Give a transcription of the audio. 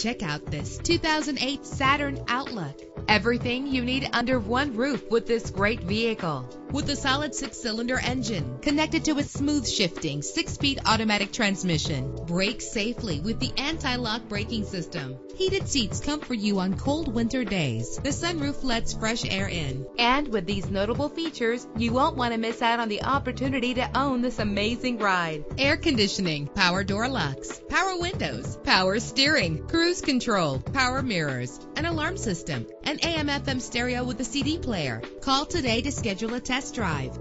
Check out this 2008 Saturn Outlook. Everything you need under one roof with this great vehicle. With a solid six-cylinder engine connected to a smooth shifting six-speed automatic transmission. Brake safely with the anti-lock braking system. Heated seats comfort you on cold winter days. The sunroof lets fresh air in. And with these notable features, you won't want to miss out on the opportunity to own this amazing ride. Air conditioning, power door locks, power windows, power steering, cruise control, power mirrors, an alarm system, an AM FM stereo with a CD player. Call today to schedule a test drive.